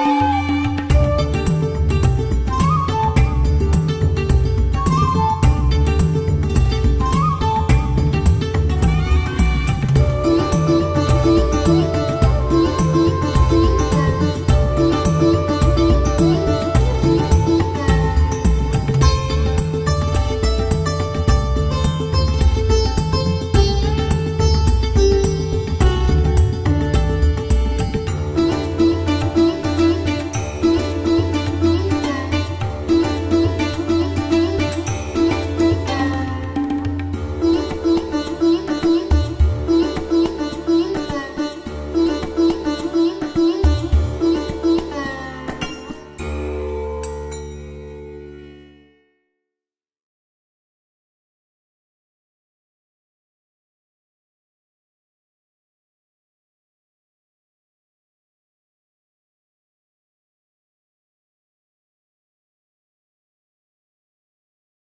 Música